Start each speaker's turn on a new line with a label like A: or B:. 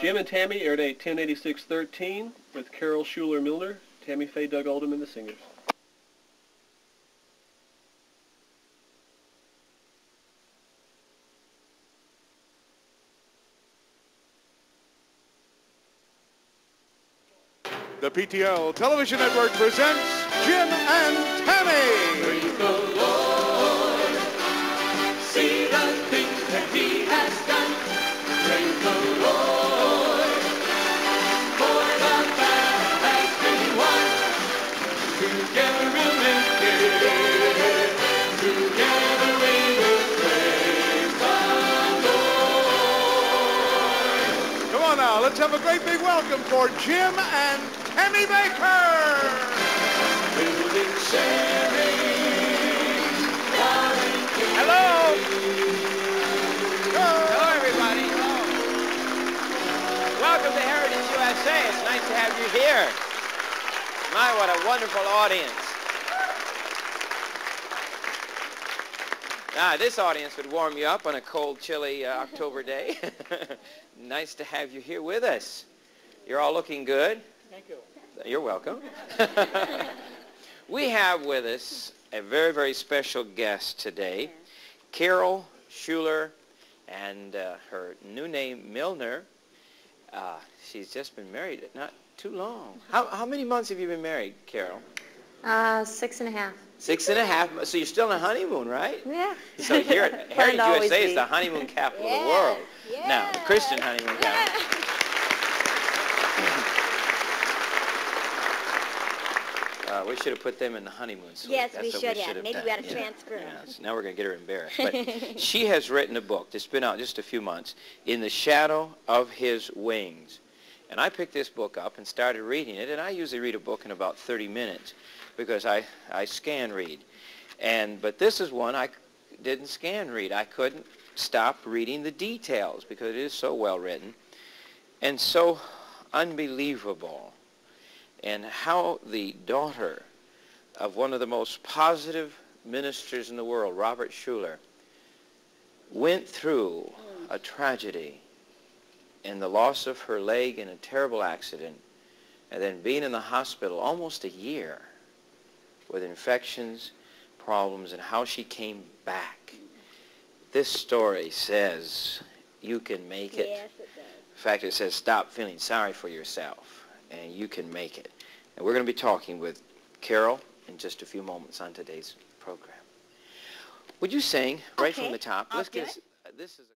A: Jim and Tammy air date 108613 with Carol Schuller Milner, Tammy Faye, Doug Oldham, and the singers.
B: The PTL Television Network presents Jim and Tammy. On now, let's have a great big welcome for Jim and Tammy
C: Bakker.
D: Hello. Hello, everybody. Welcome to Heritage USA. It's nice to have you here. My, what a wonderful audience. Ah, this audience would warm you up on a cold, chilly uh, October day. nice to have you here with us. You're all looking good.
A: Thank you.
D: You're welcome. we have with us a very, very special guest today, Carol Schuller, and uh, her new name, Milner. Uh, she's just been married not too long. How, how many months have you been married, Carol?
E: Uh, six and a half.
D: Six and a half. So you're still on a honeymoon, right?
E: Yeah.
D: So here at Heritage USA is the honeymoon capital of the
E: Yeah,
D: world. Now, the Christian honeymoon capital. Uh, we should have put them in the honeymoon suite.
E: Yes,
D: That's
E: we
D: what
E: should have.
D: have
E: Maybe
D: done,
E: we ought to
D: yeah.
E: transfer.
D: Yeah, so now we're going to get her embarrassed. But she has written a book that's been out just a few months, In the Shadow of His Wings. And I picked this book up and started reading it, and I usually read a book in about 30 minutes because I, I scan read. And, but this is one I didn't scan read. I couldn't stop reading the details because it is so well written and so unbelievable and how the daughter of one of the most positive ministers in the world, Robert Schuller, went through a tragedy and the loss of her leg in a terrible accident and then being in the hospital almost a year with infections, problems, and how she came back. This story says you can make it.
E: Yes, it does.
D: In fact, it says stop feeling sorry for yourself, and you can make it. And we're going to be talking with Carol in just a few moments on today's program. Would you sing right from the top? Let's get uh, this is. A